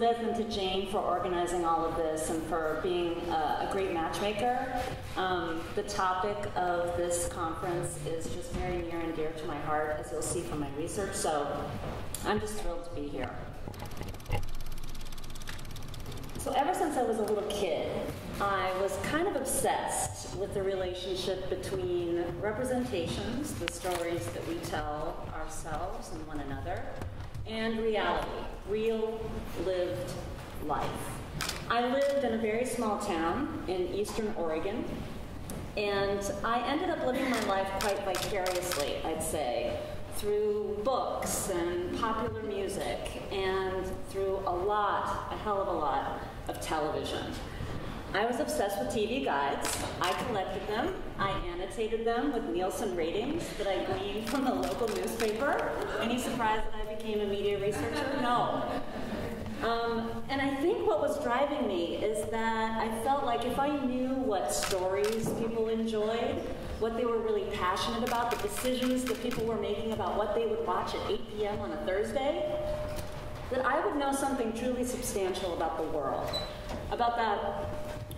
Elizabeth and to Jane for organizing all of this and for being a, a great matchmaker. Um, the topic of this conference is just very near and dear to my heart, as you'll see from my research, so I'm just thrilled to be here. So, ever since I was a little kid, I was kind of obsessed with the relationship between representations, the stories that we tell ourselves and one another, and reality, real lived life. I lived in a very small town in eastern Oregon, and I ended up living my life quite vicariously, I'd say, through books and popular music, and through a lot, a hell of a lot, of television. I was obsessed with TV guides. I collected them. I annotated them with Nielsen ratings that I gleaned from the local newspaper. Any surprise that I became a media researcher? No. Um, and I think what was driving me is that I felt like if I knew what stories people enjoyed, what they were really passionate about, the decisions that people were making about what they would watch at 8 p.m. on a Thursday, that I would know something truly substantial about the world, about that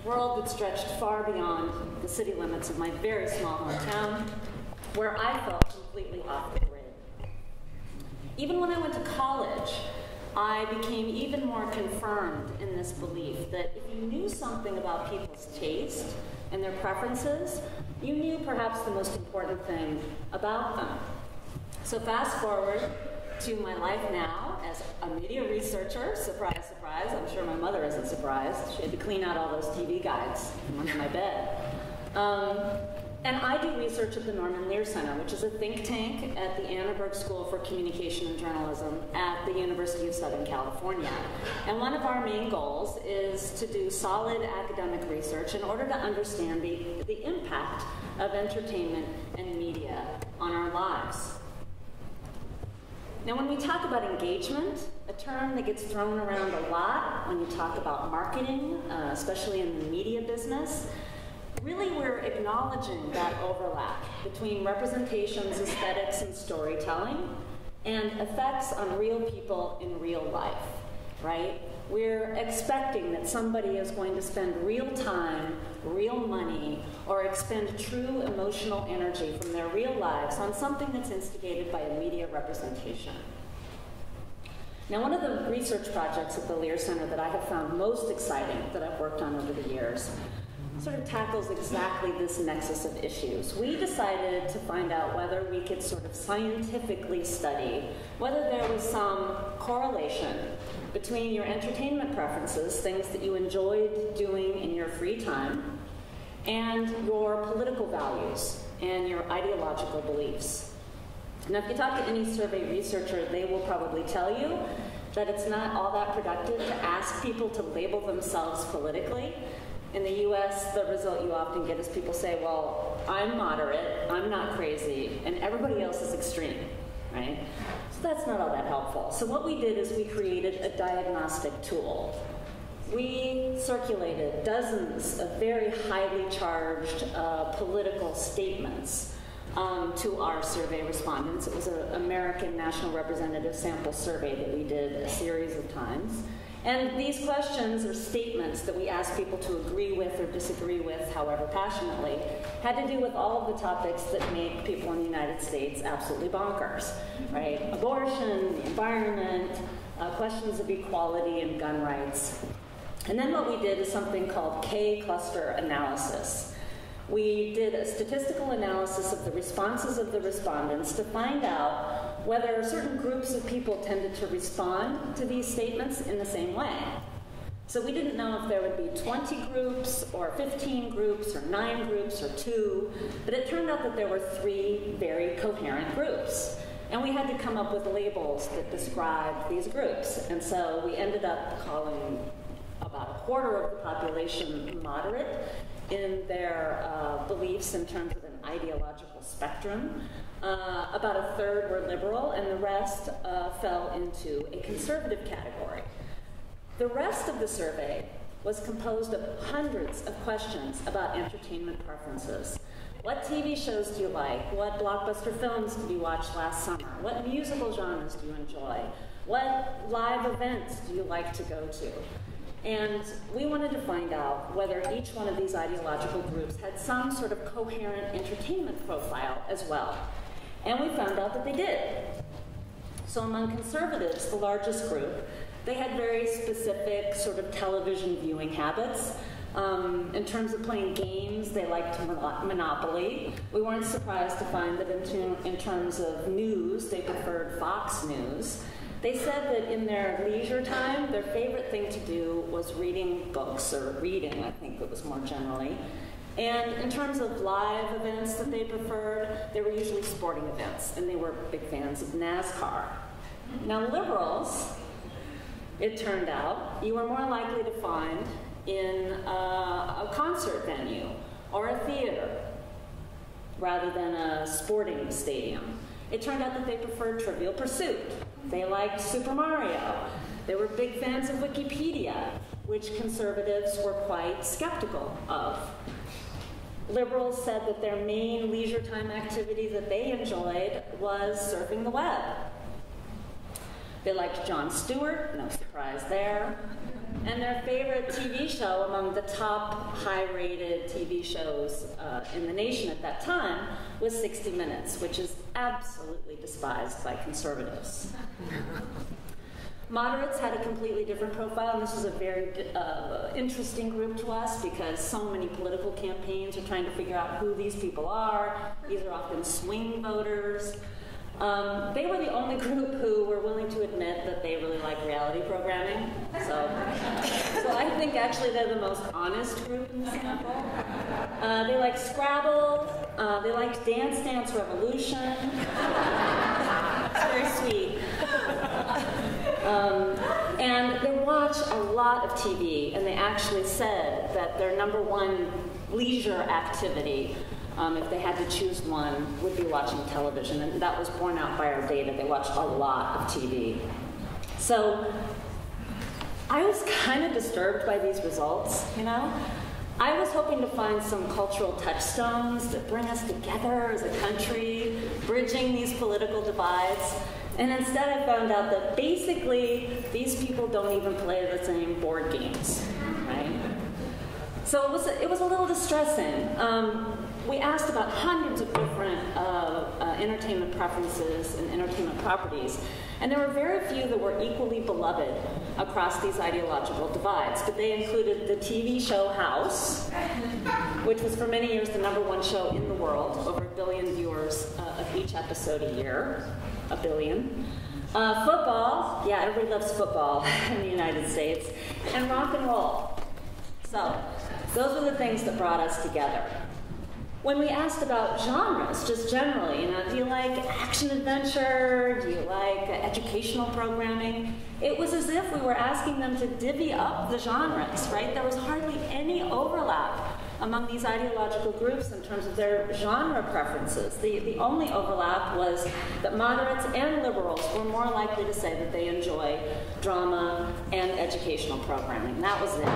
world that stretched far beyond the city limits of my very small hometown, where I felt completely off the grid. Even when I went to college, I became even more confirmed in this belief that if you knew something about people's taste and their preferences, you knew perhaps the most important thing about them. So, fast forward to my life now as a media researcher. Surprise, surprise. I'm sure my mother isn't surprised. She had to clean out all those TV guides under my bed. Um, and I do research at the Norman Lear Center, which is a think tank at the Annenberg School for Communication and Journalism at the University of Southern California. And one of our main goals is to do solid academic research in order to understand the, the impact of entertainment and media on our lives. Now, when we talk about engagement, a term that gets thrown around a lot when you talk about marketing, uh, especially in the media business, really we're acknowledging that overlap between representations, aesthetics, and storytelling, and effects on real people in real life, right? We're expecting that somebody is going to spend real time, real money, or expend true emotional energy from their real lives on something that's instigated by a media representation. Now, one of the research projects at the Lear Center that I have found most exciting that I've worked on over the years sort of tackles exactly this nexus of issues. We decided to find out whether we could sort of scientifically study whether there was some correlation between your entertainment preferences, things that you enjoyed doing in your free time, and your political values and your ideological beliefs. Now, if you talk to any survey researcher, they will probably tell you that it's not all that productive to ask people to label themselves politically. In the US, the result you often get is people say, well, I'm moderate, I'm not crazy, and everybody else is extreme, right? So that's not all that helpful. So what we did is we created a diagnostic tool. We circulated dozens of very highly charged uh, political statements um, to our survey respondents. It was an American National Representative Sample Survey that we did a series of times. And these questions or statements that we asked people to agree with or disagree with, however passionately, had to do with all of the topics that make people in the United States absolutely bonkers, right? Abortion, the environment, uh, questions of equality and gun rights. And then what we did is something called K cluster analysis. We did a statistical analysis of the responses of the respondents to find out whether certain groups of people tended to respond to these statements in the same way. So we didn't know if there would be 20 groups or 15 groups or 9 groups or 2, but it turned out that there were three very coherent groups. And we had to come up with labels that described these groups. And so we ended up calling about a quarter of the population moderate in their uh, beliefs in terms of an ideological spectrum. Uh, about a third were liberal, and the rest uh, fell into a conservative category. The rest of the survey was composed of hundreds of questions about entertainment preferences. What TV shows do you like? What blockbuster films did you watch last summer? What musical genres do you enjoy? What live events do you like to go to? And we wanted to find out whether each one of these ideological groups had some sort of coherent entertainment profile as well. And we found out that they did. So among conservatives, the largest group, they had very specific sort of television viewing habits. Um, in terms of playing games, they liked Monopoly. We weren't surprised to find that in, in terms of news, they preferred Fox News. They said that in their leisure time, their favorite thing to do was reading books, or reading, I think it was more generally. And in terms of live events that they preferred, they were usually sporting events, and they were big fans of NASCAR. Now, liberals, it turned out, you were more likely to find in a, a concert venue or a theater rather than a sporting stadium. It turned out that they preferred Trivial Pursuit. They liked Super Mario. They were big fans of Wikipedia, which conservatives were quite skeptical of. Liberals said that their main leisure time activity that they enjoyed was surfing the web. They liked Jon Stewart, no surprise there. And their favorite TV show among the top high rated TV shows uh, in the nation at that time was 60 Minutes, which is absolutely despised by conservatives. Moderates had a completely different profile, and this was a very uh, interesting group to us because so many political campaigns are trying to figure out who these people are. These are often swing voters. Um, they were the only group who were willing to admit that they really like reality programming. So, so I think actually they're the most honest group in the sample. Uh, they like Scrabble. Uh, they like Dance Dance Revolution. it's very sweet. Um, and they watch a lot of TV, and they actually said that their number one leisure activity um, if they had to choose one, would be watching television. And that was borne out by our data. They watched a lot of TV. So I was kind of disturbed by these results, you know? I was hoping to find some cultural touchstones that bring us together as a country, bridging these political divides. And instead, I found out that basically these people don't even play the same board games, right? So it was, it was a little distressing. Um, we asked about hundreds of different uh, uh, entertainment preferences and entertainment properties, and there were very few that were equally beloved across these ideological divides. But they included the TV show House, which was for many years the number one show in the world, over a billion viewers uh, of each episode a year, a billion. Uh, football, yeah, everybody loves football in the United States, and rock and roll. So, those were the things that brought us together. When we asked about genres, just generally, you know, do you like action adventure? Do you like educational programming? It was as if we were asking them to divvy up the genres, right? There was hardly any overlap among these ideological groups in terms of their genre preferences. The, the only overlap was that moderates and liberals were more likely to say that they enjoy drama and educational programming. That was it.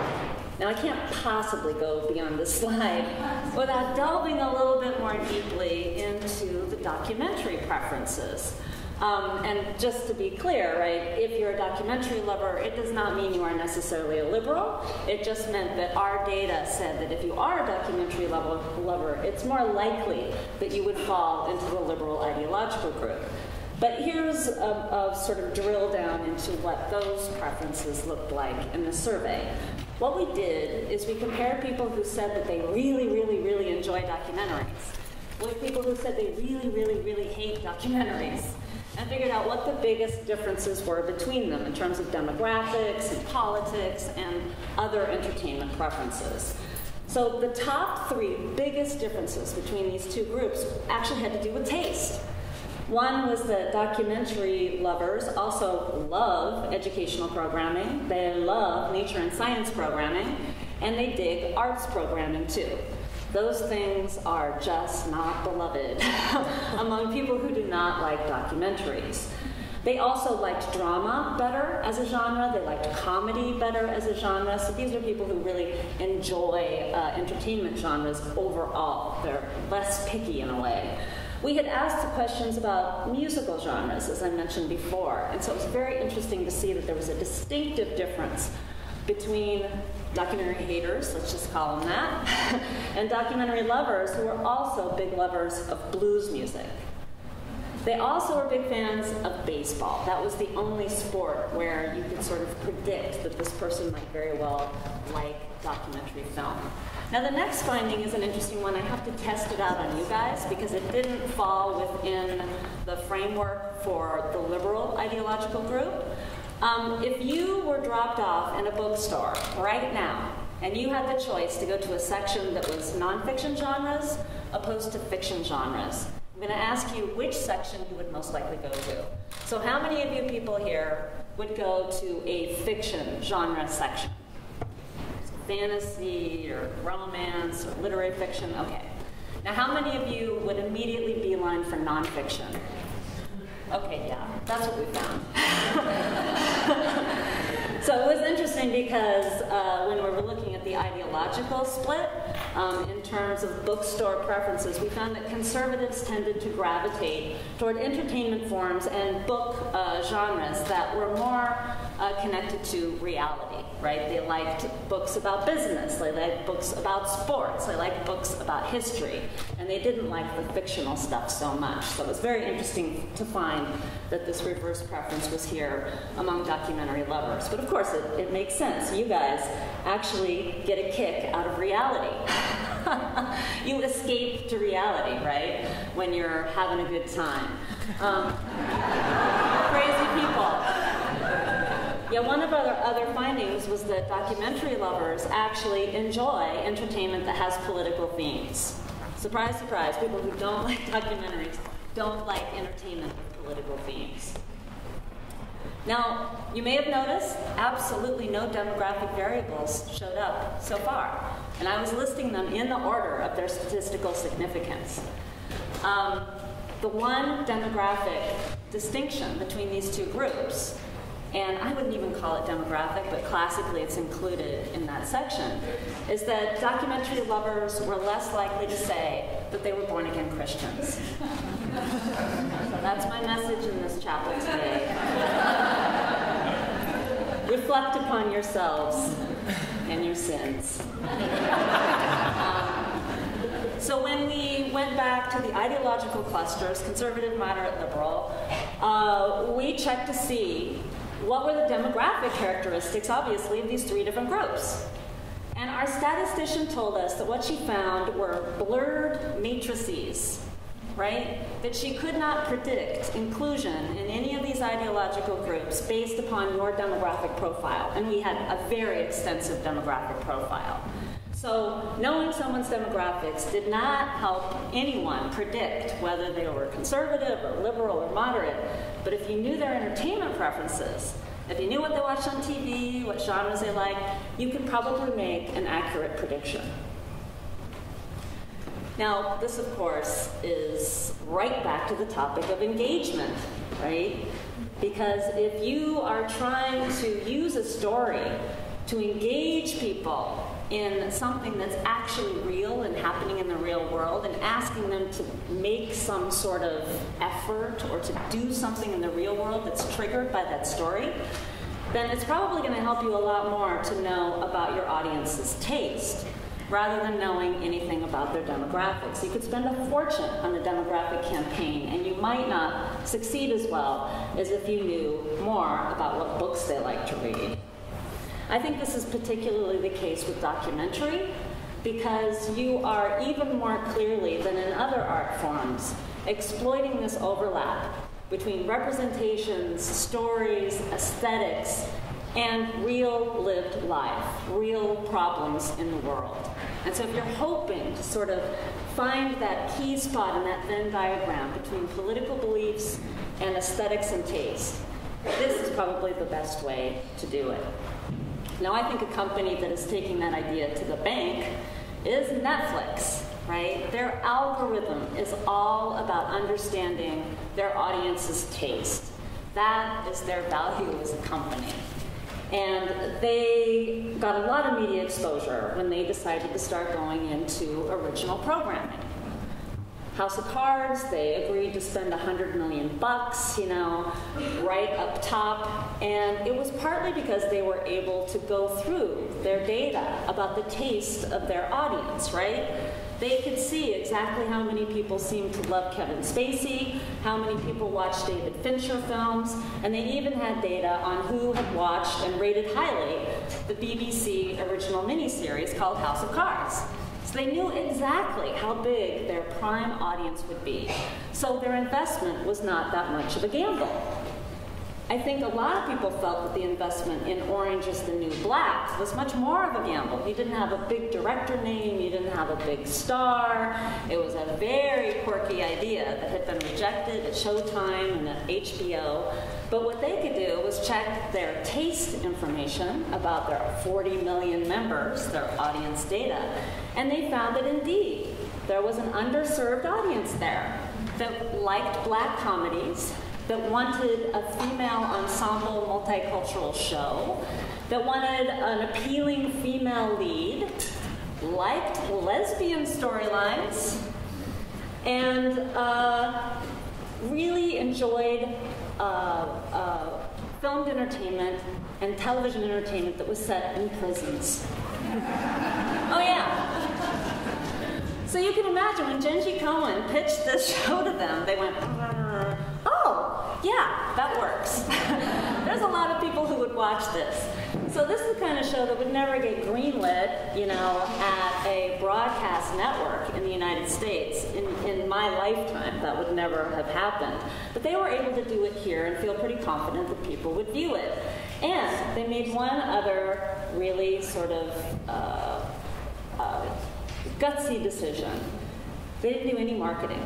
Now, I can't possibly go beyond this slide without delving a little bit more deeply into the documentary preferences. Um, and just to be clear, right, if you're a documentary lover, it does not mean you are necessarily a liberal. It just meant that our data said that if you are a documentary lover, lover it's more likely that you would fall into the liberal ideological group. But here's a, a, sort of drill down into what those preferences looked like in the survey. What we did is we compared people who said that they really, really, really enjoy documentaries with people who said they really, really, really hate documentaries and figured out what the biggest differences were between them in terms of demographics and politics and other entertainment preferences. So the top three biggest differences between these two groups actually had to do with taste. One was that documentary lovers also love educational programming, they love nature and science programming, and they dig arts programming too. Those things are just not beloved among people who do not like documentaries. They also liked drama better as a genre. They liked comedy better as a genre. So these are people who really enjoy uh, entertainment genres overall. They're less picky in a way. We had asked the questions about musical genres, as I mentioned before, and so it was very interesting to see that there was a distinctive difference between documentary haters, let's just call them that, and documentary lovers who were also big lovers of blues music. They also were big fans of baseball. That was the only sport where you could sort of predict that this person might very well like documentary film. Now, the next finding is an interesting one. I have to test it out on you guys because it didn't fall within the framework for the liberal ideological group. Um, if you were dropped off in a bookstore right now and you had the choice to go to a section that was nonfiction genres opposed to fiction genres, I'm going to ask you which section you would most likely go to. So, how many of you people here would go to a fiction genre section? So fantasy or romance or literary fiction? Okay. Now, how many of you would immediately beeline for nonfiction? Okay, yeah, that's what we found. so it was interesting because uh, when we were looking at the ideological split, um, in terms of bookstore preferences, we found that conservatives tended to gravitate toward entertainment forms and book uh, genres that were more uh, connected to reality, right? They liked books about business, they liked books about sports, they liked books about history, and they didn't like the fictional stuff so much. So it was very interesting to find that this reverse preference was here among documentary lovers. But of course, it, it makes sense. You guys actually get a kick out of reality. you escape to reality, right? When you're having a good time. Um. Yeah, one of our other findings was that documentary lovers actually enjoy entertainment that has political themes. Surprise, surprise, people who don't like documentaries don't like entertainment with political themes. Now, you may have noticed absolutely no demographic variables showed up so far, and I was listing them in the order of their statistical significance. Um, the one demographic distinction between these two groups, and I wouldn't even call it demographic, but classically it's included in that section, is that documentary lovers were less likely to say that they were born again Christians. so that's my message in this chapel today. Reflect upon yourselves and your sins. Um, so when we went back to the ideological clusters, conservative, moderate, liberal, uh, we checked to see what were the demographic characteristics, obviously, of these three different groups. And our statistician told us that what she found were blurred matrices right? That she could not predict inclusion in any of these ideological groups based upon your demographic profile. And we had a very extensive demographic profile. So, knowing someone's demographics did not help anyone predict whether they were conservative or liberal or moderate. But if you knew their entertainment preferences, if you knew what they watched on TV, what genres they liked, you could probably make an accurate prediction. Now, this, of course, is right back to the topic of engagement, right? Because if you are trying to use a story to engage people in something that's actually real and happening in the real world and asking them to make some sort of effort or to do something in the real world that's triggered by that story, then it's probably going to help you a lot more to know about your audience's taste rather than knowing anything about their demographics. You could spend a fortune on a demographic campaign, and you might not succeed as well as if you knew more about what books they like to read. I think this is particularly the case with documentary because you are even more clearly than in other art forms exploiting this overlap between representations, stories, aesthetics, and real lived life, real problems in the world. And so if you're hoping to sort of find that key spot in that Venn diagram between political beliefs and aesthetics and taste, this is probably the best way to do it. Now, I think a company that is taking that idea to the bank is Netflix, right? Their algorithm is all about understanding their audience's taste That is their value as a company. And they got a lot of media exposure when they decided to start going into original programming. House of Cards, they agreed to spend a 100 million bucks, you know, right up top. And it was partly because they were able to go through their data about the taste of their audience, right? They could see exactly how many people seemed to love Kevin Spacey, how many people watched David Fincher films, and they even had data on who had watched and rated highly the BBC original miniseries called House of Cards. So they knew exactly how big their prime audience would be. So their investment was not that much of a gamble. I think a lot of people felt that the investment in Orange is the New Black was much more of a gamble. You didn't have a big director name, you didn't have a big star. It was a very quirky idea that had been rejected at Showtime and at HBO. But what they could do was check their taste information about their 40 million members, their audience data, and they found that indeed there was an underserved audience there that liked black comedies that wanted a female ensemble multicultural show, that wanted an appealing female lead, liked lesbian storylines, and uh, really enjoyed uh, filmed entertainment and television entertainment that was set in prisons. oh, yeah. So you can imagine when Jenji Kohan pitched this show to them, they went, oh, yeah, that works. There's a lot of people who would watch this. So this is the kind of show that would never get greenlit, you know, network in the United States. In, in my lifetime, that would never have happened. But they were able to do it here and feel pretty confident that people would view it. And they made one other really sort of uh, uh, gutsy decision. They didn't do any marketing.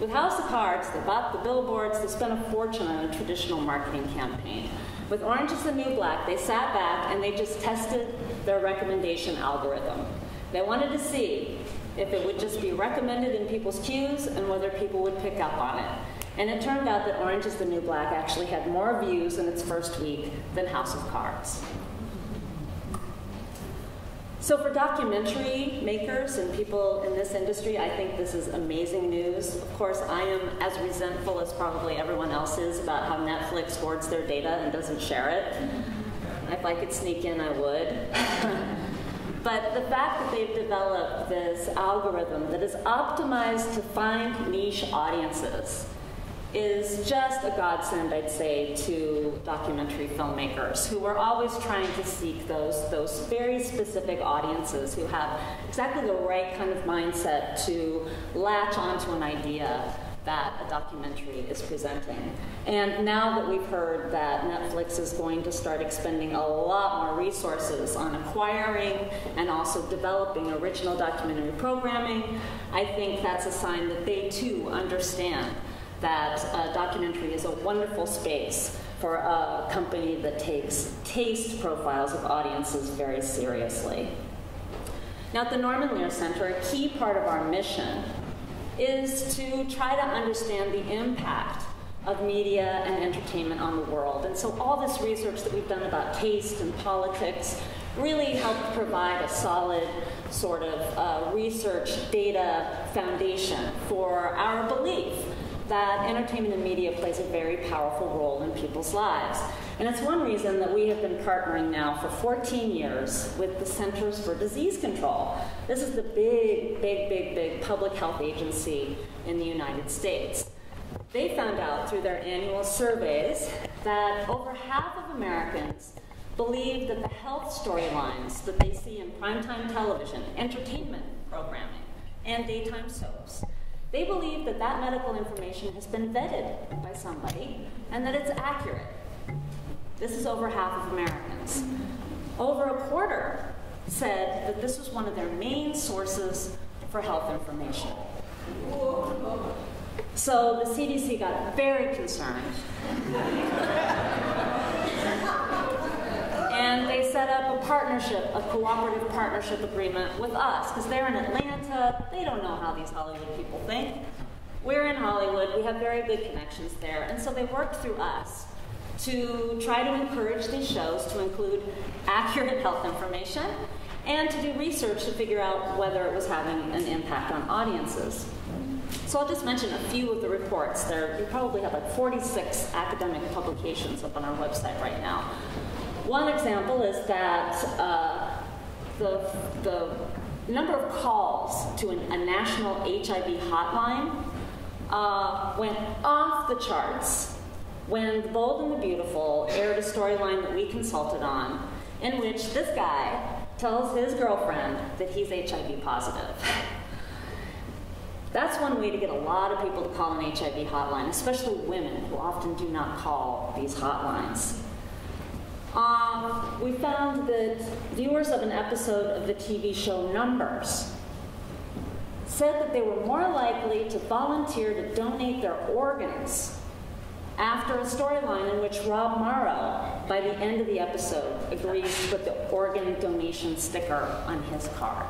With House of Cards, they bought the billboards, they spent a fortune on a traditional marketing campaign. With Orange is the New Black, they sat back and they just tested their recommendation algorithm. They wanted to see if it would just be recommended in people's queues and whether people would pick up on it. And it turned out that Orange is the New Black actually had more views in its first week than House of Cards. So for documentary makers and people in this industry, I think this is amazing news. Of course, I am as resentful as probably everyone else is about how Netflix hoards their data and doesn't share it. If I could sneak in, I would. but the fact that they've developed this algorithm that is optimized to find niche audiences is just a godsend, I'd say, to documentary filmmakers who are always trying to seek those, those very specific audiences who have exactly the right kind of mindset to latch onto an idea that a documentary is presenting. And now that we've heard that Netflix is going to start expending a lot more resources on acquiring and also developing original documentary programming, I think that's a sign that they too understand that documentary is a wonderful space for a company that takes taste profiles of audiences very seriously. Now, at the Norman Lear Center, a key part of our mission is to try to understand the impact of media and entertainment on the world. And so, all this research that we've done about taste and politics really helped provide a solid sort of uh, research data foundation for our belief that entertainment and media plays a very powerful role in people's lives. And it's one reason that we have been partnering now for 14 years with the Centers for Disease Control. This is the big, big, big, big public health agency in the United States. They found out through their annual surveys that over half of Americans believe that the health storylines that they see in primetime television, entertainment programming, and daytime soaps they believe that that medical information has been vetted by somebody and that it's accurate. This is over half of Americans. Over a quarter said that this was one of their main sources for health information. So the CDC got very concerned. and they set up a partnership, a cooperative partnership agreement with us, because they're in Atlanta, they don't know how these Hollywood people think. We're in Hollywood, we have very good connections there, and so they worked through us to try to encourage these shows to include accurate health information and to do research to figure out whether it was having an impact on audiences. So I'll just mention a few of the reports. There, we probably have like 46 academic publications up on our website right now. One example is that uh, the, the number of calls to an, a national HIV hotline uh, went off the charts when The Bold and the Beautiful aired a storyline that we consulted on in which this guy tells his girlfriend that he's HIV positive. That's one way to get a lot of people to call an HIV hotline, especially women who often do not call these hotlines. Um, we found that viewers of an episode of the TV show Numbers said that they were more likely to volunteer to donate their organs after a storyline in which Rob Morrow, by the end of the episode, agrees to put the organ donation sticker on his card.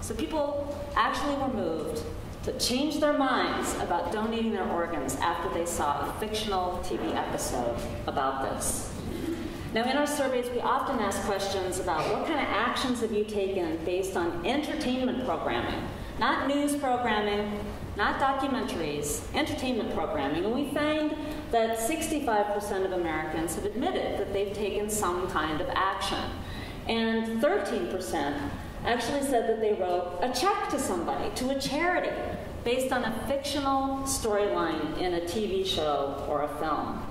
So people actually were moved to change their minds about donating their organs after they saw a fictional TV episode about this. Now, in our surveys, we often ask questions about what kind of actions have you taken based on entertainment programming, not news programming, not documentaries, entertainment programming. And we find that 65% of Americans have admitted that they've taken some kind of action. And 13% actually said that they wrote a check to somebody, to a charity, based on a fictional storyline in a TV show or a film.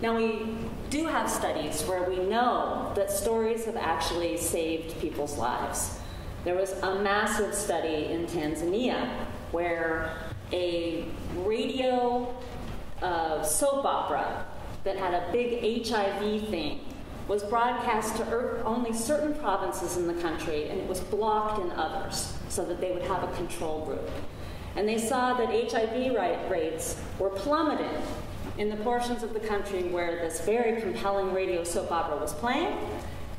Now, we do have studies where we know that stories have actually saved people's lives. There was a massive study in Tanzania where a radio uh, soap opera that had a big HIV thing was broadcast to only certain provinces in the country and it was blocked in others so that they would have a control group. And they saw that HIV rates were plummeting in the portions of the country where this very compelling radio soap opera was playing,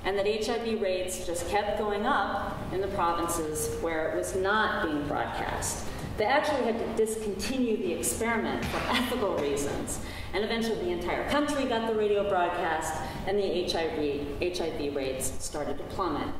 and that HIV rates just kept going up in the provinces where it was not being broadcast. They actually had to discontinue the experiment for ethical reasons, and eventually the entire country got the radio broadcast, and the HIV, HIV rates started to plummet.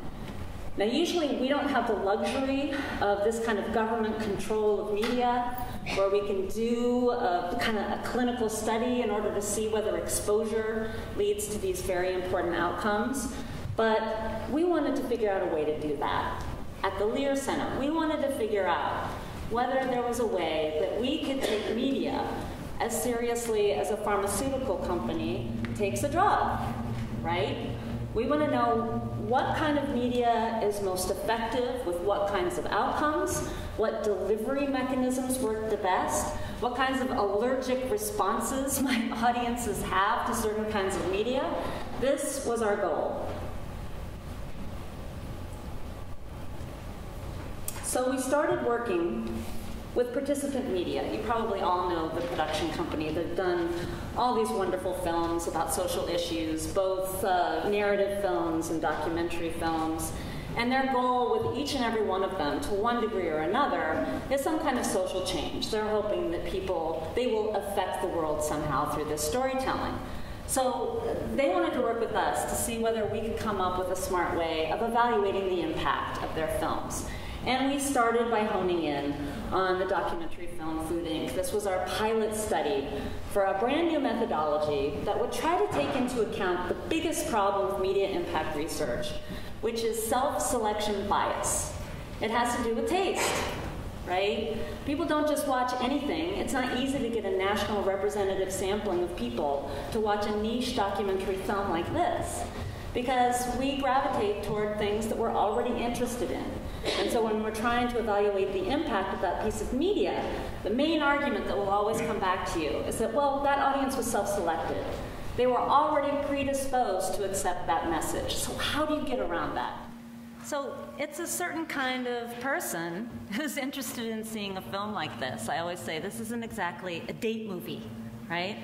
Now, usually we don't have the luxury of this kind of government control of media where we can do uh, a kind of a clinical study in order to see whether exposure leads to these very important outcomes. But we wanted to figure out a way to do that. At the Lear Center, we wanted to figure out whether there was a way that we could take media as seriously as a pharmaceutical company takes a drug, right? We want to know what kind of media is most effective with what kinds of outcomes, what delivery mechanisms work the best, what kinds of allergic responses my audiences have to certain kinds of media. This was our goal. So we started working with participant media. You probably all know the production company. They've done all these wonderful films about social issues, both uh, narrative films and documentary films. And their goal with each and every one of them, to one degree or another, is some kind of social change. They're hoping that people, they will affect the world somehow through this storytelling. So they wanted to work with us to see whether we could come up with a smart way of evaluating the impact of their films. And we started by honing in on the documentary film Food Inc. This was our pilot study for a brand new methodology that would try to take into account the biggest problem with media impact research, which is self selection bias. It has to do with taste, right? People don't just watch anything. It's not easy to get a national representative sampling of people to watch a niche documentary film like this because we gravitate toward things that we're already interested in. And so when we're trying to evaluate the impact of that piece of media, the main argument that will always come back to you is that, well, that audience was self selected. They were already predisposed to accept that message. So, how do you get around that? So, it's a certain kind of person who's interested in seeing a film like this. I always say this isn't exactly a date movie, right?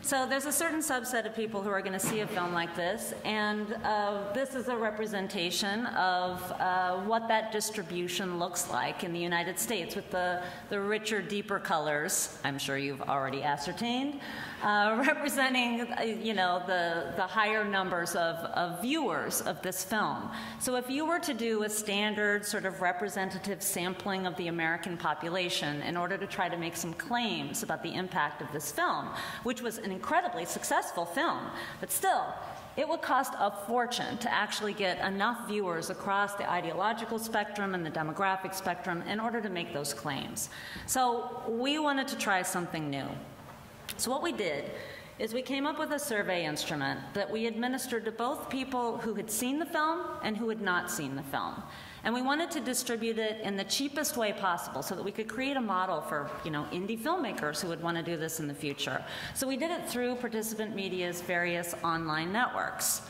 So there's a certain subset of people who are going to see a film like this, and uh, this is a representation of uh, what that distribution looks like in the United States with the, the richer, deeper colors, I'm sure you've already ascertained, uh, representing, uh, you know, the, the higher numbers of, of viewers of this film. So if you were to do a standard sort of representative sampling of the American population in order to try to make some claims about the impact of this film, which was an incredibly successful film, but still, it would cost a fortune to actually get enough viewers across the ideological spectrum and the demographic spectrum in order to make those claims. So we wanted to try something new. So what we did is we came up with a survey instrument that we administered to both people who had seen the film and who had not seen the film. And we wanted to distribute it in the cheapest way possible so that we could create a model for, you know, indie filmmakers who would want to do this in the future. So we did it through Participant Media's various online networks.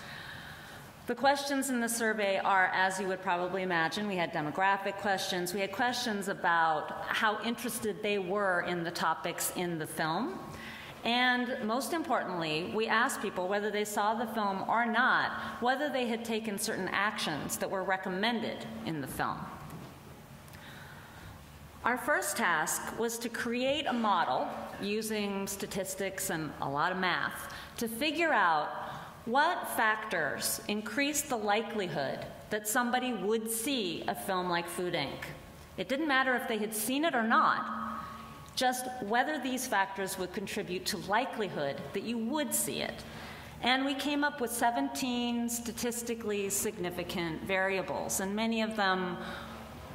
The questions in the survey are, as you would probably imagine, we had demographic questions. We had questions about how interested they were in the topics in the film. And most importantly, we asked people whether they saw the film or not, whether they had taken certain actions that were recommended in the film. Our first task was to create a model using statistics and a lot of math to figure out what factors increase the likelihood that somebody would see a film like Food Inc. It didn't matter if they had seen it or not, just whether these factors would contribute to likelihood that you would see it. And we came up with 17 statistically significant variables, and many of them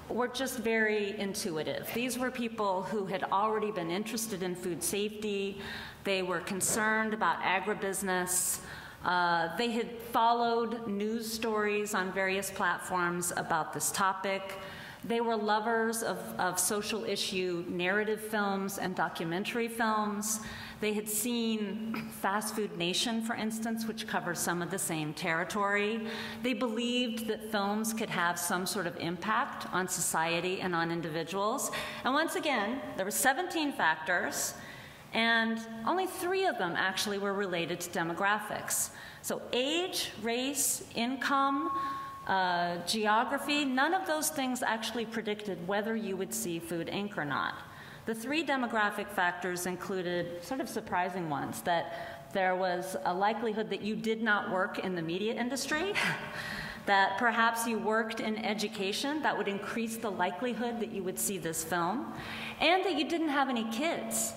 were just very intuitive. These were people who had already been interested in food safety, they were concerned about agribusiness. Uh, they had followed news stories on various platforms about this topic. They were lovers of, of social issue narrative films and documentary films. They had seen Fast Food Nation, for instance, which covers some of the same territory. They believed that films could have some sort of impact on society and on individuals. And once again, there were 17 factors, and only three of them actually were related to demographics. So age, race, income, uh, geography, none of those things actually predicted whether you would see Food Inc. or not. The three demographic factors included sort of surprising ones that there was a likelihood that you did not work in the media industry, that perhaps you worked in education, that would increase the likelihood that you would see this film, and that you didn't have any kids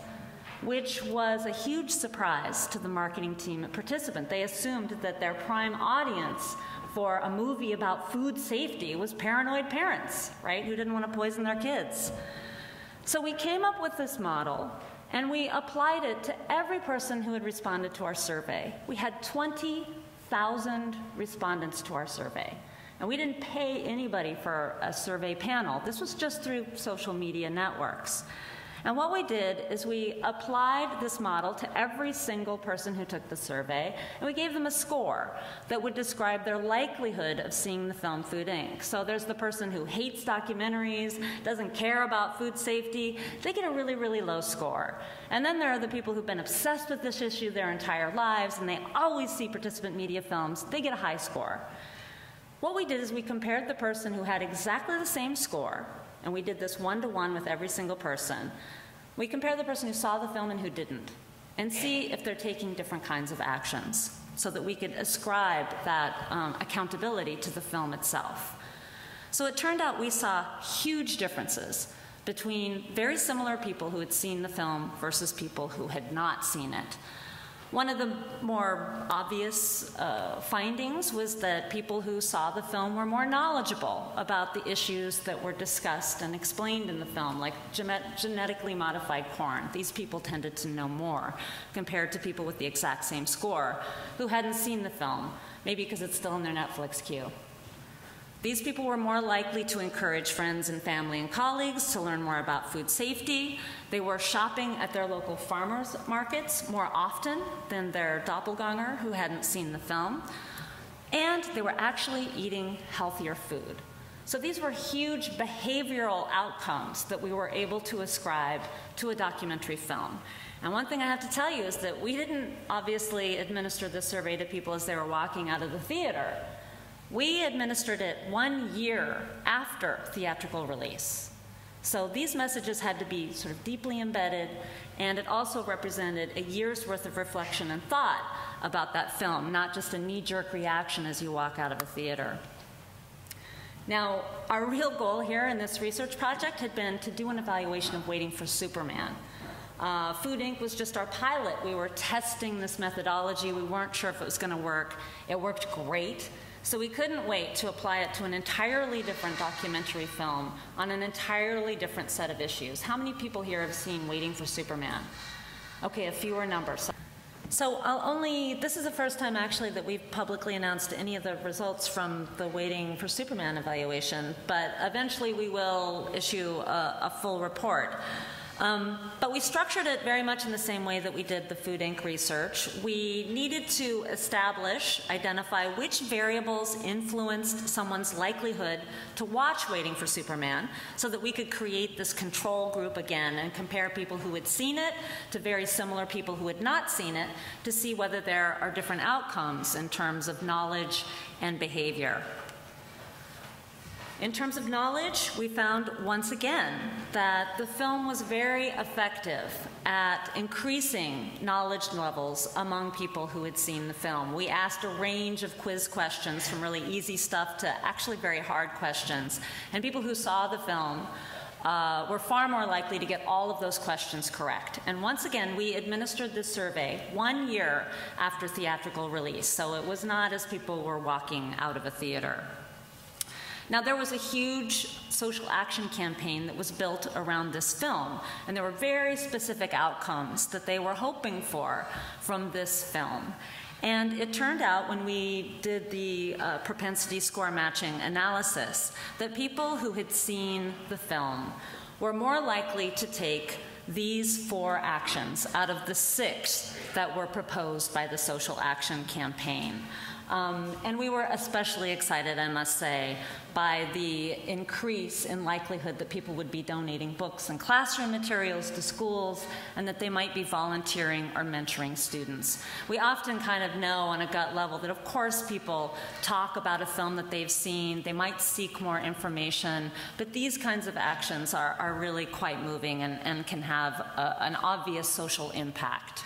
which was a huge surprise to the marketing team at Participant. They assumed that their prime audience for a movie about food safety was paranoid parents, right, who didn't want to poison their kids. So we came up with this model and we applied it to every person who had responded to our survey. We had 20,000 respondents to our survey. And we didn't pay anybody for a survey panel. This was just through social media networks. And what we did is we applied this model to every single person who took the survey, and we gave them a score that would describe their likelihood of seeing the film Food Inc. So there's the person who hates documentaries, doesn't care about food safety, they get a really, really low score. And then there are the people who've been obsessed with this issue their entire lives, and they always see participant media films, they get a high score. What we did is we compared the person who had exactly the same score, and we did this one to one with every single person. We compare the person who saw the film and who didn't, and see if they're taking different kinds of actions so that we could ascribe that um, accountability to the film itself. So it turned out we saw huge differences between very similar people who had seen the film versus people who had not seen it. One of the more obvious uh, findings was that people who saw the film were more knowledgeable about the issues that were discussed and explained in the film, like genetically modified corn. These people tended to know more compared to people with the exact same score who hadn't seen the film, maybe because it's still in their Netflix queue. These people were more likely to encourage friends and family and colleagues to learn more about food safety. They were shopping at their local farmers markets more often than their doppelganger who hadn't seen the film. And they were actually eating healthier food. So these were huge behavioral outcomes that we were able to ascribe to a documentary film. And one thing I have to tell you is that we didn't obviously administer this survey to people as they were walking out of the theater. We administered it one year after theatrical release. So these messages had to be sort of deeply embedded, and it also represented a year's worth of reflection and thought about that film, not just a knee jerk reaction as you walk out of a theater. Now, our real goal here in this research project had been to do an evaluation of Waiting for Superman. Uh, Food Inc. was just our pilot. We were testing this methodology. We weren't sure if it was going to work. It worked great. So we couldn't wait to apply it to an entirely different documentary film on an entirely different set of issues. How many people here have seen Waiting for Superman? Okay, a fewer number. So, so I'll only, this is the first time actually that we've publicly announced any of the results from the Waiting for Superman evaluation, but eventually we will issue a, a full report. Um, but we structured it very much in the same way that we did the Food Inc. research. We needed to establish, identify which variables influenced someone's likelihood to watch Waiting for Superman so that we could create this control group again and compare people who had seen it to very similar people who had not seen it to see whether there are different outcomes in terms of knowledge and behavior. In terms of knowledge, we found once again that the film was very effective at increasing knowledge levels among people who had seen the film. We asked a range of quiz questions from really easy stuff to actually very hard questions. And people who saw the film uh, were far more likely to get all of those questions correct. And once again, we administered this survey one year after theatrical release, so it was not as people were walking out of a theater. Now, there was a huge social action campaign that was built around this film, and there were very specific outcomes that they were hoping for from this film. And it turned out when we did the uh, propensity score matching analysis that people who had seen the film were more likely to take these four actions out of the six that were proposed by the social action campaign. Um, and we were especially excited, I must say, by the increase in likelihood that people would be donating books and classroom materials to schools and that they might be volunteering or mentoring students. We often kind of know on a gut level that, of course, people talk about a film that they've seen, they might seek more information, but these kinds of actions are, are really quite moving and, and can have a, an obvious social impact.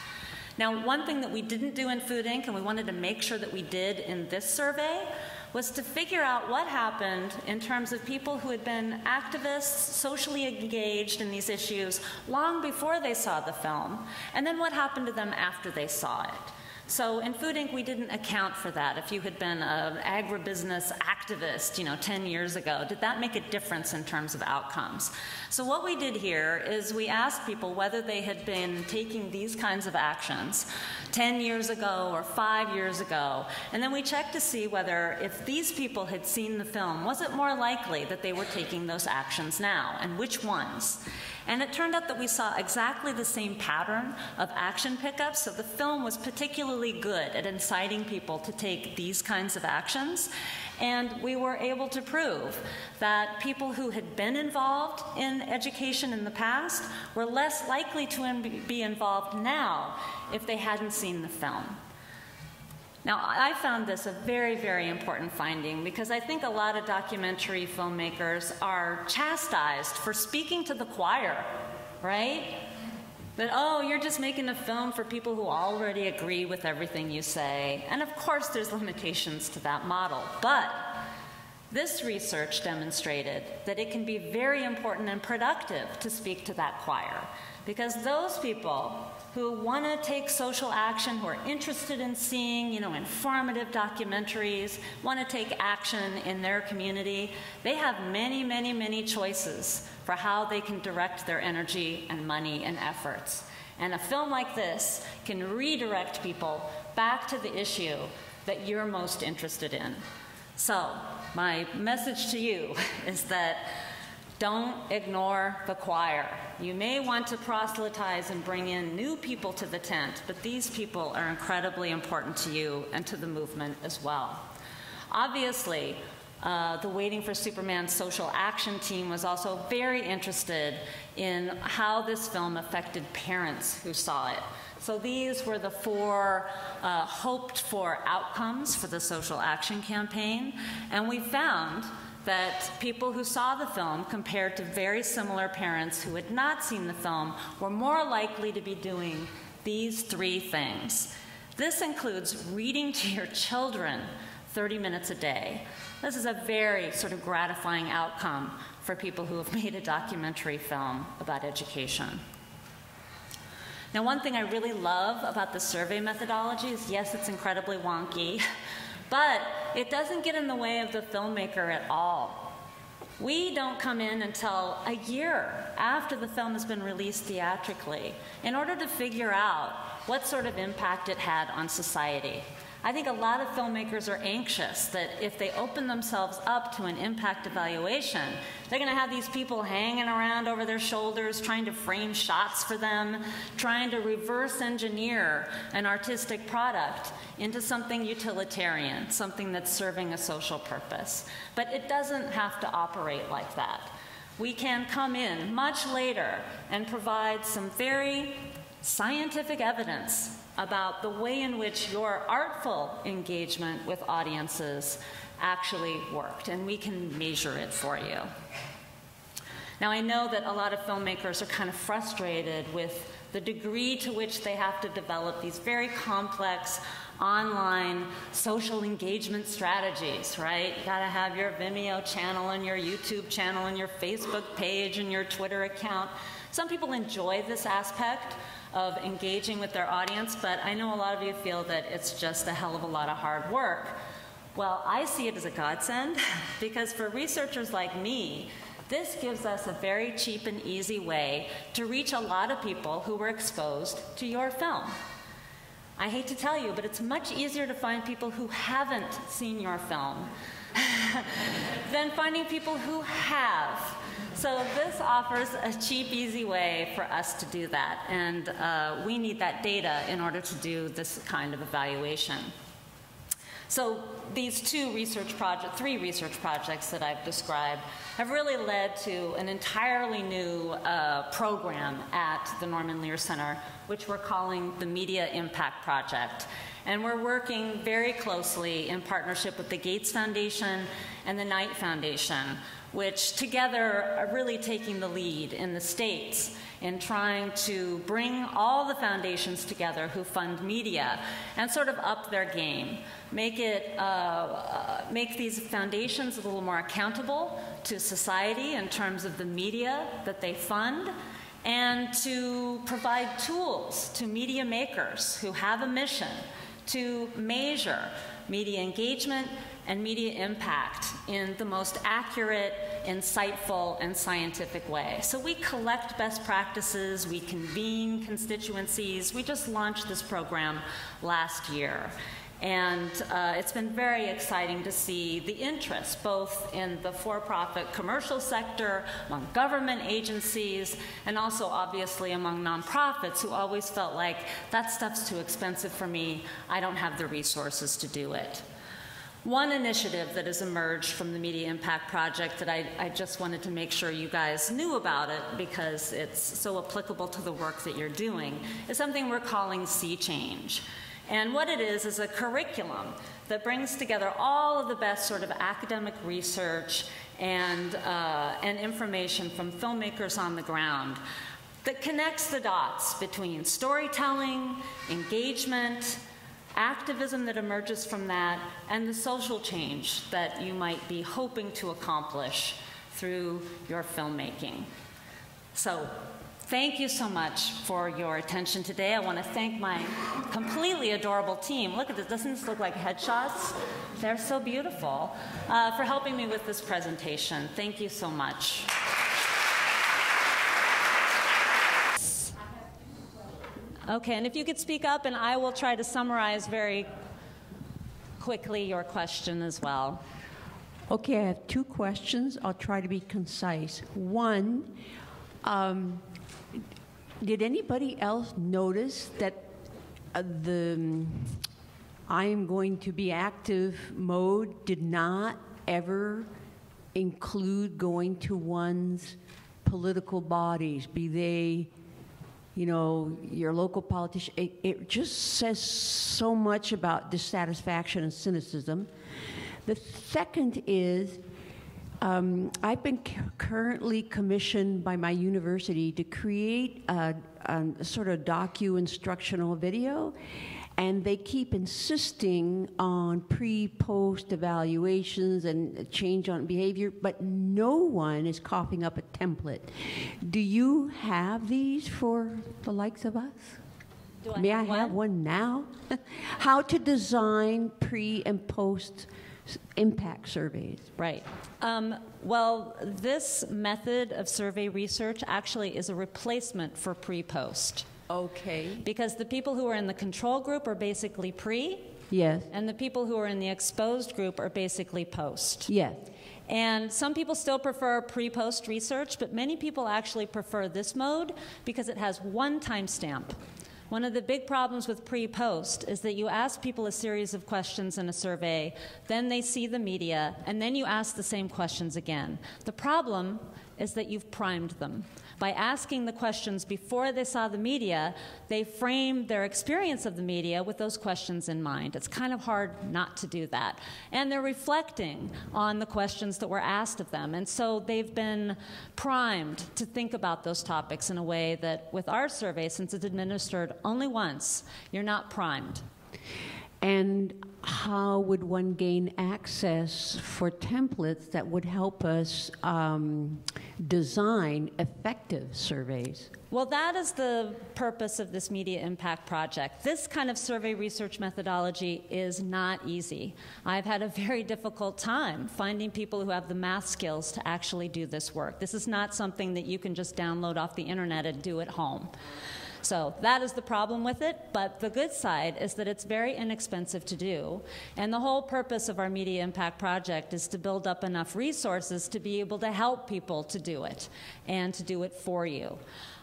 Now, one thing that we didn't do in Food Inc., and we wanted to make sure that we did in this survey, was to figure out what happened in terms of people who had been activists, socially engaged in these issues long before they saw the film, and then what happened to them after they saw it. So in Food Inc., we didn't account for that. If you had been an agribusiness activist, you know, 10 years ago, did that make a difference in terms of outcomes? So what we did here is we asked people whether they had been taking these kinds of actions 10 years ago or five years ago, and then we checked to see whether if these people had seen the film, was it more likely that they were taking those actions now, and which ones? And it turned out that we saw exactly the same pattern of action pickups. So the film was particularly good at inciting people to take these kinds of actions. And we were able to prove that people who had been involved in education in the past were less likely to be involved now if they hadn't seen the film. Now, I found this a very, very important finding because I think a lot of documentary filmmakers are chastised for speaking to the choir, right? That, oh, you're just making a film for people who already agree with everything you say. And of course, there's limitations to that model. But this research demonstrated that it can be very important and productive to speak to that choir because those people who want to take social action, who are interested in seeing, you know, informative documentaries, want to take action in their community, they have many, many, many choices for how they can direct their energy and money and efforts. And a film like this can redirect people back to the issue that you're most interested in. So, my message to you is that don't ignore the choir. You may want to proselytize and bring in new people to the tent, but these people are incredibly important to you and to the movement as well. Obviously, uh, the Waiting for Superman social action team was also very interested in how this film affected parents who saw it. So these were the four uh, hoped for outcomes for the social action campaign, and we found that people who saw the film, compared to very similar parents who had not seen the film, were more likely to be doing these three things. This includes reading to your children 30 minutes a day. This is a very sort of gratifying outcome for people who have made a documentary film about education. Now, one thing I really love about the survey methodology is yes, it's incredibly wonky, but it doesn't get in the way of the filmmaker at all. We don't come in until a year after the film has been released theatrically in order to figure out what sort of impact it had on society. I think a lot of filmmakers are anxious that if they open themselves up to an impact evaluation, they're going to have these people hanging around over their shoulders, trying to frame shots for them, trying to reverse engineer an artistic product into something utilitarian, something that's serving a social purpose. But it doesn't have to operate like that. We can come in much later and provide some very scientific evidence about the way in which your artful engagement with audiences actually worked, and we can measure it for you. Now, I know that a lot of filmmakers are kind of frustrated with the degree to which they have to develop these very complex online social engagement strategies, right? You gotta have your Vimeo channel and your YouTube channel and your Facebook page and your Twitter account. Some people enjoy this aspect of engaging with their audience, but I know a lot of you feel that it's just a hell of a lot of hard work. Well, I see it as a godsend because for researchers like me, this gives us a very cheap and easy way to reach a lot of people who were exposed to your film. I hate to tell you, but it's much easier to find people who haven't seen your film than finding people who have. So this offers a cheap, easy way for us to do that, and uh, we need that data in order to do this kind of evaluation. So these two research projects, three research projects that I've described, have really led to an entirely new uh, program at the Norman Lear Center, which we're calling the Media Impact Project. And we're working very closely in partnership with the Gates Foundation and the Knight Foundation, which together are really taking the lead in the states in trying to bring all the foundations together who fund media and sort of up their game, make it uh, uh, make these foundations a little more accountable to society in terms of the media that they fund and to provide tools to media makers who have a mission to measure media engagement and media impact in the most accurate, insightful, and scientific way. So we collect best practices, we convene constituencies. We just launched this program last year. And uh, it's been very exciting to see the interest both in the for profit commercial sector, among government agencies, and also obviously among nonprofits who always felt like that stuff's too expensive for me, I don't have the resources to do it. One initiative that has emerged from the Media Impact Project that I, I, just wanted to make sure you guys knew about it because it's so applicable to the work that you're doing is something we're calling Sea Change. And what it is is a curriculum that brings together all of the best sort of academic research and, uh, and information from filmmakers on the ground that connects the dots between storytelling, engagement, activism that emerges from that, and the social change that you might be hoping to accomplish through your filmmaking. So, thank you so much for your attention today. I want to thank my completely adorable team. Look at this, doesn't this look like headshots? They're so beautiful. Uh, for helping me with this presentation. Thank you so much. Okay, and if you could speak up, and I will try to summarize very quickly your question as well. Okay, I have two questions. I'll try to be concise. One, um, did anybody else notice that uh, the um, I am going to be active mode did not ever include going to one's political bodies, be they, you know, your local politician. It, it just says so much about dissatisfaction and cynicism. The second is um, I've been cu- currently commissioned by my university to create a, a sort of docu instructional video, and they keep insisting on pre post evaluations and change on behavior, but no one is coughing up a template. Do you have these for the likes of us? Do I May have I have one now? How to design pre and post impact surveys. Right. Um, well, this method of survey research actually is a replacement for pre-post Okay. because the people who are in the control group are basically pre, Yes. and the people who are in the exposed group are basically post. Yes. And some people still prefer pre post research, but many people actually prefer this mode because it has one timestamp. One of the big problems with pre post is that you ask people a series of questions in a survey, then they see the media, and then you ask the same questions again. The problem is that you've primed them. By asking the questions before they saw the media, they framed their experience of the media with those questions in mind. It's kind of hard not to do that. And they're reflecting on the questions that were asked of them. And so they've been primed to think about those topics in a way that, with our survey, since it's administered only once, you're not primed. And how would one gain access for templates that would help us um, design effective surveys? Well, that is the purpose of this Media Impact Project. This kind of survey research methodology is not easy. I've had a very difficult time finding people who have the math skills to actually do this work. This is not something that you can just download off the internet and do at home. So that is the problem with it, but the good side is that it's very inexpensive to do. And the whole purpose of our Media Impact Project is to build up enough resources to be able to help people to do it and to do it for you.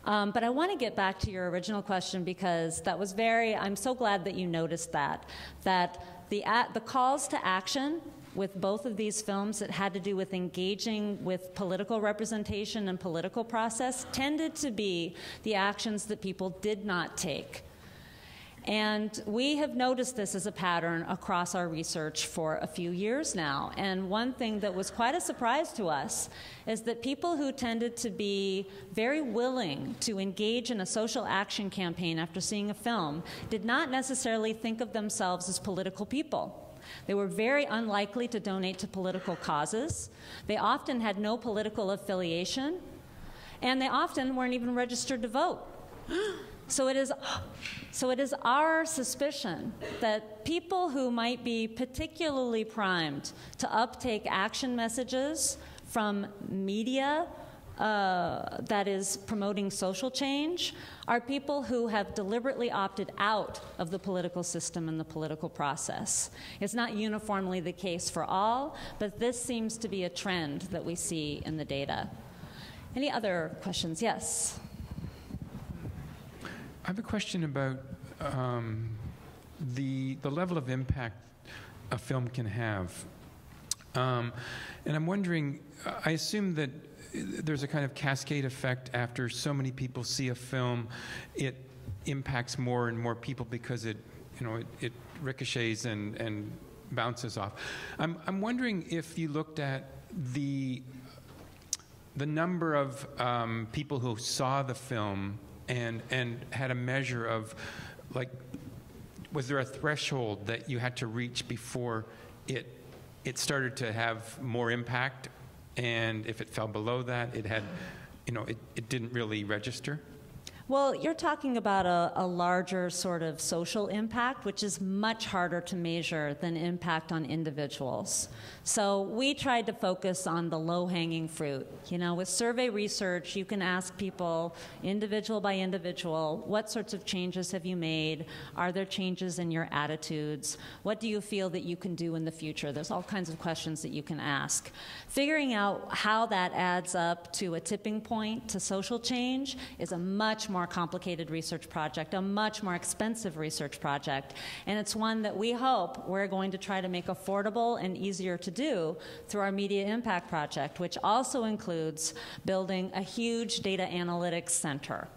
Um, but I want to get back to your original question because that was very, I'm so glad that you noticed that, that the, the calls to action with both of these films that had to do with engaging with political representation and political process tended to be the actions that people did not take. And we have noticed this as a pattern across our research for a few years now. And one thing that was quite a surprise to us is that people who tended to be very willing to engage in a social action campaign after seeing a film did not necessarily think of themselves as political people. They were very unlikely to donate to political causes. They often had no political affiliation. And they often weren't even registered to vote. So it is, so it is our suspicion that people who might be particularly primed to uptake action messages from media uh, that is promoting social change are people who have deliberately opted out of the political system and the political process. It's not uniformly the case for all, but this seems to be a trend that we see in the data. Any other questions? Yes. I have a question about um, the the level of impact a film can have, um, and I'm wondering. I assume that there's a kind of cascade effect after so many people see a film, it impacts more and more people because it, you know, it, it ricochets and and bounces off. I'm I'm wondering if you looked at the the number of um, people who saw the film and and had a measure of like was there a threshold that you had to reach before it it started to have more impact and if it fell below that it had you know it, it didn't really register Well, you're talking about a, a larger sort of social impact, which is much harder to measure than impact on individuals. So we tried to focus on the low hanging fruit. You know, with survey research, you can ask people, individual by individual, what sorts of changes have you made? Are there changes in your attitudes? What do you feel that you can do in the future? There's all kinds of questions that you can ask. Figuring out how that adds up to a tipping point to social change is a much more more complicated research project, a much more expensive research project, and it's one that we hope we're going to try to make affordable and easier to do through our Media Impact Project, which also includes building a huge data analytics center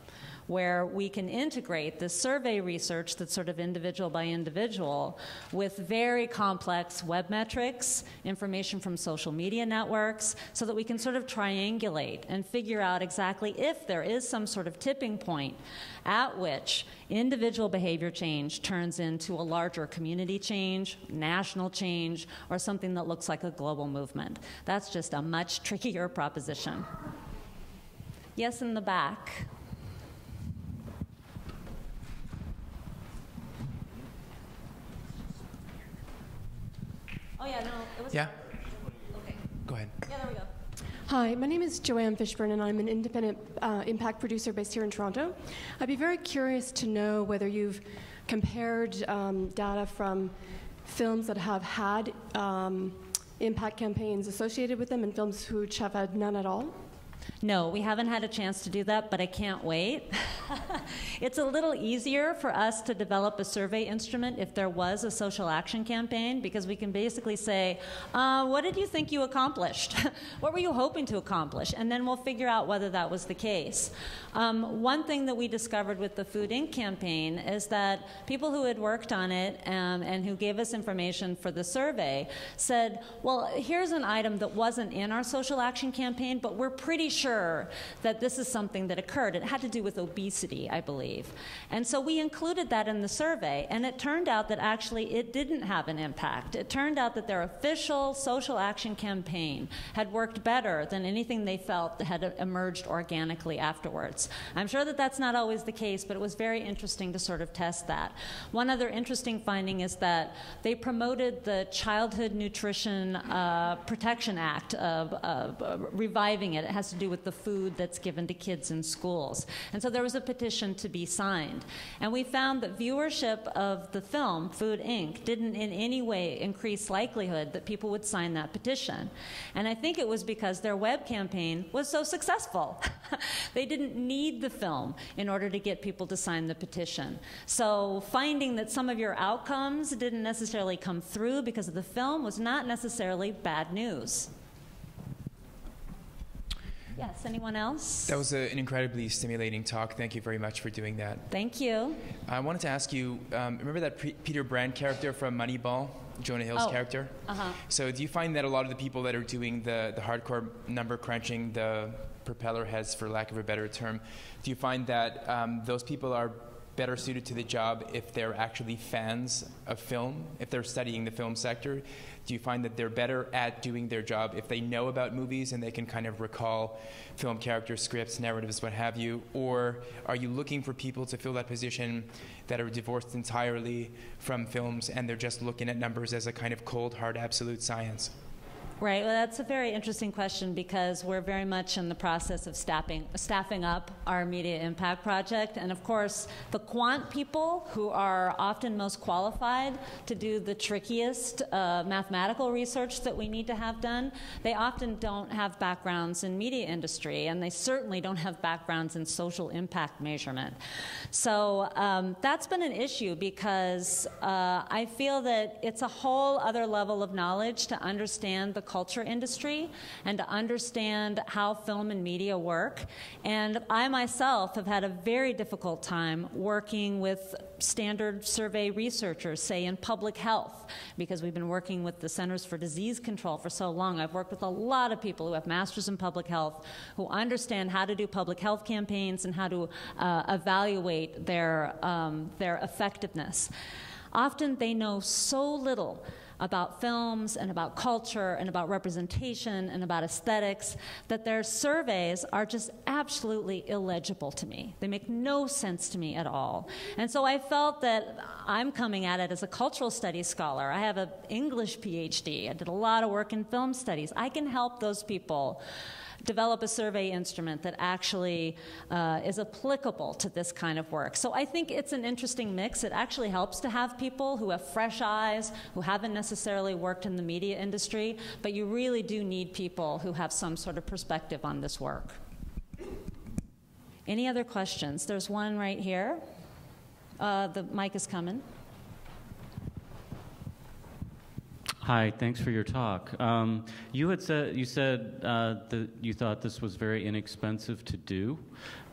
where we can integrate the survey research that's sort of individual by individual with very complex web metrics, information from social media networks, so that we can sort of triangulate and figure out exactly if there is some sort of tipping point at which individual behavior change turns into a larger community change, national change, or something that looks like a global movement. That's just a much trickier proposition. Yes, in the back. Oh, yeah, no, it was. Yeah, Okay. go ahead. Yeah, there we go. Hi, my name is Joanne Fishburne, and I'm an independent uh, impact producer based here in Toronto. I'd be very curious to know whether you've compared um, data from films that have had um, impact campaigns associated with them and films which have had none at all. No, we haven't had a chance to do that, but I can't wait. it's a little easier for us to develop a survey instrument if there was a social action campaign because we can basically say, uh, What did you think you accomplished? what were you hoping to accomplish? And then we'll figure out whether that was the case. Um, one thing that we discovered with the Food Inc. campaign is that people who had worked on it um, and who gave us information for the survey said, Well, here's an item that wasn't in our social action campaign, but we're pretty sure that this is something that occurred. It had to do with obesity, I believe. And so we included that in the survey, and it turned out that actually it didn't have an impact. It turned out that their official social action campaign had worked better than anything they felt had emerged organically afterwards. I'm sure that that's not always the case, but it was very interesting to sort of test that. One other interesting finding is that they promoted the Childhood Nutrition uh, Protection Act of, of uh, reviving it. It has to do with the food that's given to kids in schools. And so there was a petition to be signed. And we found that viewership of the film, Food Inc., didn't in any way increase likelihood that people would sign that petition. And I think it was because their web campaign was so successful. they didn't need the film in order to get people to sign the petition. So finding that some of your outcomes didn't necessarily come through because of the film was not necessarily bad news. Yes, anyone else? That was a, an incredibly stimulating talk. Thank you very much for doing that. Thank you. I wanted to ask you um, remember that P- Peter Brand character from Moneyball? Jonah Hill's Oh. character? Uh-huh. So, do you find that a lot of the people that are doing the, the hardcore number crunching, the propeller heads, for lack of a better term, do you find that um, those people are better suited to the job if they're actually fans of film, if they're studying the film sector? Do you find that they're better at doing their job if they know about movies and they can kind of recall film characters, scripts, narratives, what have you? Or are you looking for people to fill that position that are divorced entirely from films and they're just looking at numbers as a kind of cold, hard, absolute science? Right. Well, that's a very interesting question because we're very much in the process of staffing, staffing up our media impact project. And of course, the quant people who are often most qualified to do the trickiest uh, mathematical research that we need to have done, they often don't have backgrounds in media industry, and they certainly don't have backgrounds in social impact measurement. So um, that's been an issue because uh, I feel that it's a whole other level of knowledge to understand the culture industry and to understand how film and media work. And I myself have had a very difficult time working with standard survey researchers, say in public health, because we've been working with the Centers for Disease Control for so long. I've worked with a lot of people who have masters in public health who understand how to do public health campaigns and how to uh, evaluate their, um, their effectiveness. Often they know so little about films and about culture and about representation and about aesthetics that their surveys are just absolutely illegible to me. They make no sense to me at all. And so I felt that I'm coming at it as a cultural studies scholar. I have an English PhD. I did a lot of work in film studies. I can help those people develop a survey instrument that actually uh, is applicable to this kind of work. So I think it's an interesting mix. It actually helps to have people who have fresh eyes, who haven't necessarily worked in the media industry, but you really do need people who have some sort of perspective on this work. Any other questions? There's one right here. Uh, the mic is coming. Hi, thanks for your talk. Um, you had said you said uh, that you thought this was very inexpensive to do.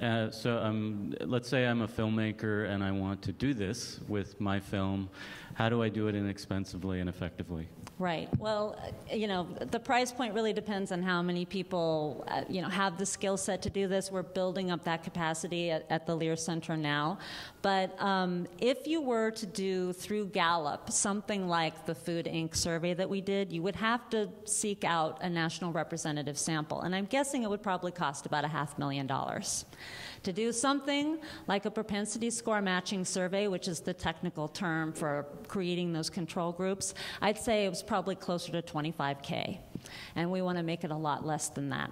Uh, so um, let's say I'm a filmmaker and I want to do this with my film. How do I do it inexpensively and effectively? Right. Well, you know, the price point really depends on how many people, uh, you know, have the skill set to do this. We're building up that capacity at, at the Lear Center now. But um, if you were to do through Gallup something like the Food Inc. survey that we did, you would have to seek out a national representative sample. And I'm guessing it would probably cost about a half million dollars. To do something like a propensity score matching survey, which is the technical term for creating those control groups, I'd say it was probably closer to 25K. And we want to make it a lot less than that.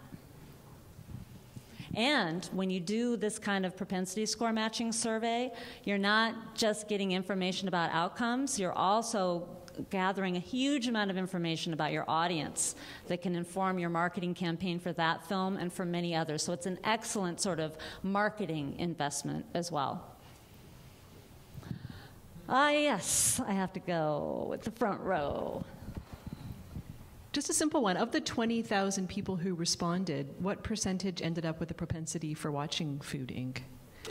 And when you do this kind of propensity score matching survey, you're not just getting information about outcomes, you're also gathering a huge amount of information about your audience that can inform your marketing campaign for that film and for many others. So it's an excellent sort of marketing investment as well. Ah, yes, I have to go with the front row. Just a simple one. Of the 20,000 people who responded, what percentage ended up with a propensity for watching Food Inc.?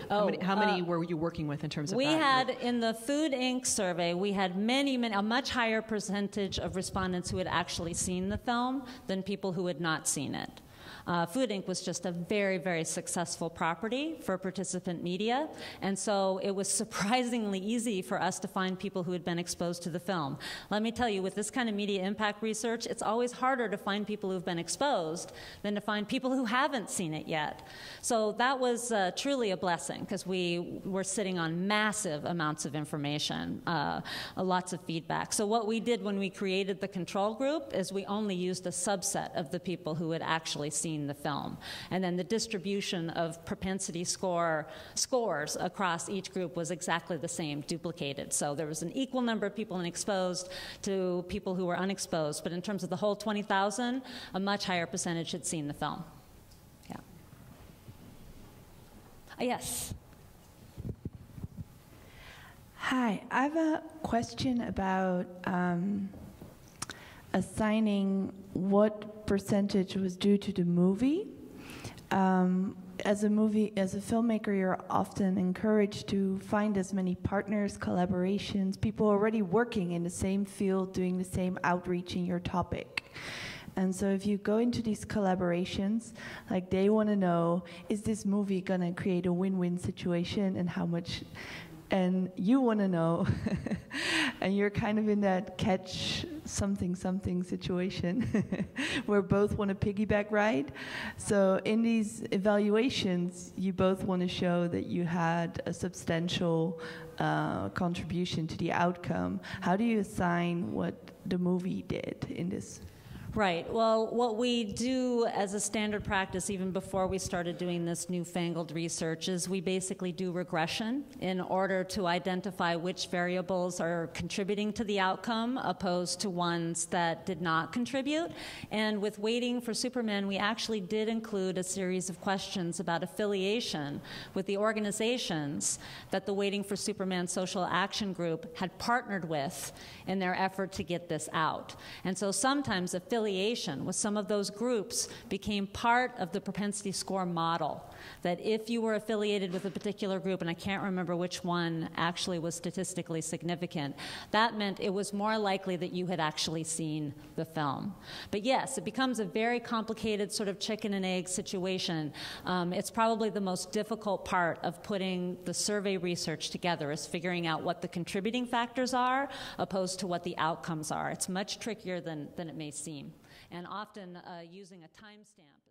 How Oh, many, how many uh, were you working with in terms of We had in the Food Inc. survey, we had many, many, a much higher percentage of respondents who had actually seen the film than people who had not seen it. Uh, Food Inc. was just a very, very successful property for participant media, and so it was surprisingly easy for us to find people who had been exposed to the film. Let me tell you, with this kind of media impact research, it's always harder to find people who've been exposed than to find people who haven't seen it yet. So that was uh, truly a blessing because we were sitting on massive amounts of information, uh, lots of feedback. So what we did when we created the control group is we only used a subset of the people who had actually seen the film. And then the distribution of propensity score scores across each group was exactly the same, duplicated. So there was an equal number of people exposed to people who were unexposed. But in terms of the whole 20,000, a much higher percentage had seen the film. Yeah. Uh, Yes. Hi, I have a question about um, assigning what percentage was due to the movie. Um, as a movie, as a filmmaker, you're often encouraged to find as many partners, collaborations, people already working in the same field, doing the same outreach in your topic. And so if you go into these collaborations, like they want to know, is this movie going to create a win-win situation and how much and you want to know and you're kind of in that catch something something situation where both want to piggyback ride. So in these evaluations you both want to show that you had a substantial uh, contribution to the outcome. How do you assign what the movie did in this Right. Well, what we do as a standard practice, even before we started doing this newfangled research, is we basically do regression in order to identify which variables are contributing to the outcome opposed to ones that did not contribute. And with Waiting for Superman, we actually did include a series of questions about affiliation with the organizations that the Waiting for Superman Social Action Group had partnered with in their effort to get this out. And so sometimes affiliation with some of those groups became part of the propensity score model. That if you were affiliated with a particular group, and I can't remember which one actually was statistically significant, that meant it was more likely that you had actually seen the film. But yes, it becomes a very complicated sort of chicken and egg situation. Um, it's probably the most difficult part of putting the survey research together is figuring out what the contributing factors are opposed to what the outcomes are. It's much trickier than, than it may seem. And often uh, using a timestamp